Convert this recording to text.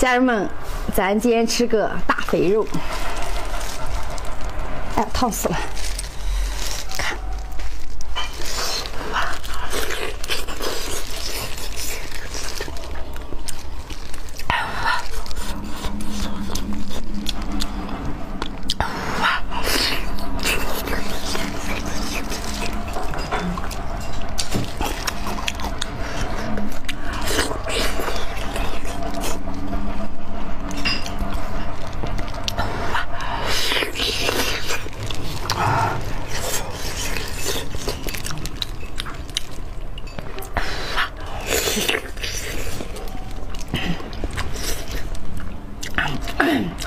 家人们，咱今天吃个大肥肉。哎呀，烫死了。I'm